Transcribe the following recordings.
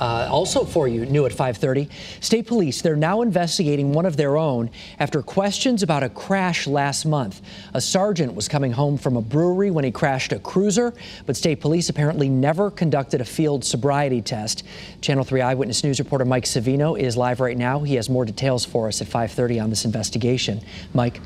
Uh, also for you, new at 5:30, state police they're now investigating one of their own after questions about a crash last month. A sergeant was coming home from a brewery when he crashed a cruiser, but state police apparently never conducted a field sobriety test. Channel 3 Eyewitness News reporter Mike Savino is live right now. He has more details for us at 5:30 on this investigation. Mike.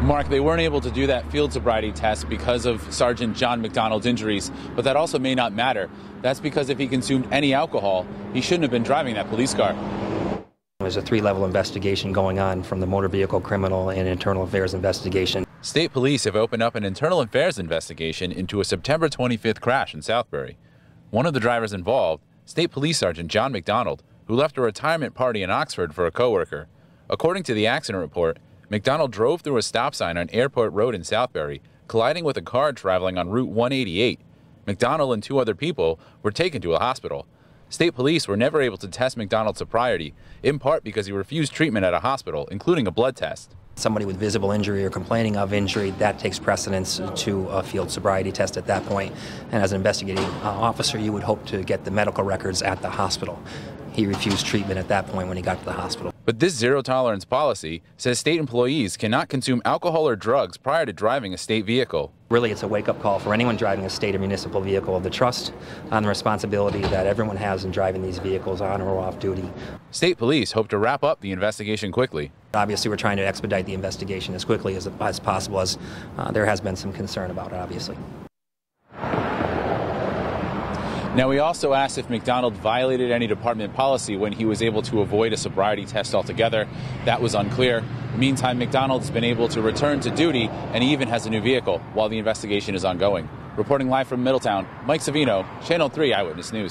Mark, they weren't able to do that field sobriety test because of Sergeant John McDonald's injuries, but that also may not matter. That's because if he consumed any alcohol, he shouldn't have been driving that police car. There's a three level investigation going on from the motor vehicle criminal and internal affairs investigation. State police have opened up an internal affairs investigation into a September 25th crash in Southbury. One of the drivers involved, State Police Sergeant John McDonald, who left a retirement party in Oxford for a coworker. According to the accident report, McDonald drove through a stop sign on Airport Road in Southbury, colliding with a car traveling on Route 188. McDonald and two other people were taken to a hospital. State police were never able to test McDonald's sobriety, in part because he refused treatment at a hospital, including a blood test. Somebody with visible injury or complaining of injury, that takes precedence to a field sobriety test at that point. And as an investigating uh, officer, you would hope to get the medical records at the hospital. He refused treatment at that point when he got to the hospital. But this zero tolerance policy says state employees cannot consume alcohol or drugs prior to driving a state vehicle. Really, it's a wake up call for anyone driving a state or municipal vehicle of the trust on the responsibility that everyone has in driving these vehicles on or off duty. State police hope to wrap up the investigation quickly. Obviously, we're trying to expedite the investigation as quickly as, as possible, as uh, there has been some concern about it, obviously. Now, we also asked if McDonald violated any department policy when he was able to avoid a sobriety test altogether. That was unclear. Meantime, McDonald has been able to return to duty and he even has a new vehicle while the investigation is ongoing. Reporting live from Middletown, Mike Savino, Channel 3 Eyewitness News.